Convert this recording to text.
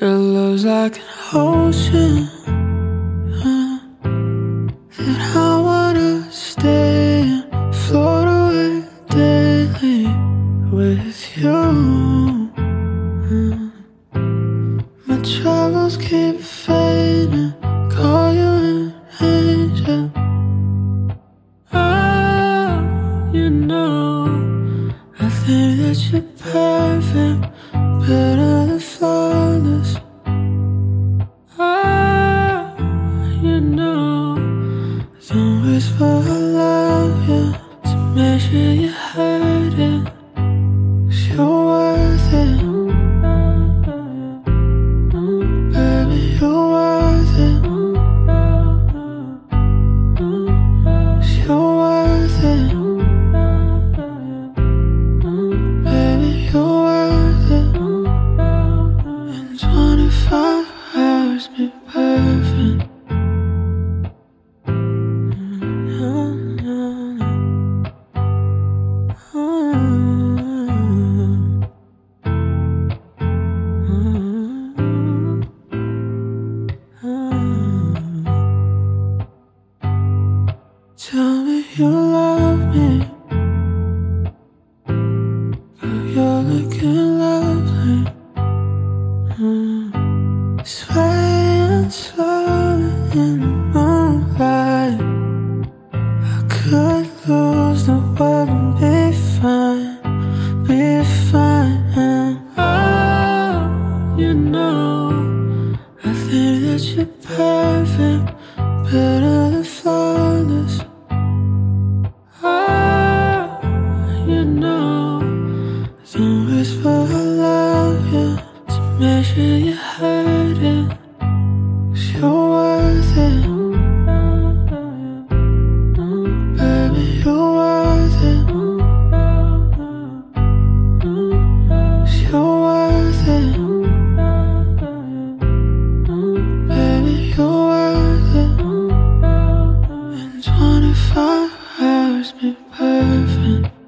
Your love's like an ocean uh, that I wanna stay and float away daily with you. Uh, my troubles keep fading, call you an angel. Oh, you know, I think that you're perfect, better don't You love me. Girl, you're looking lovely. Mm. Swaying slowly in the moonlight. I could lose the world and be fine, be fine. Oh, you know, I think that you're perfect, than servant.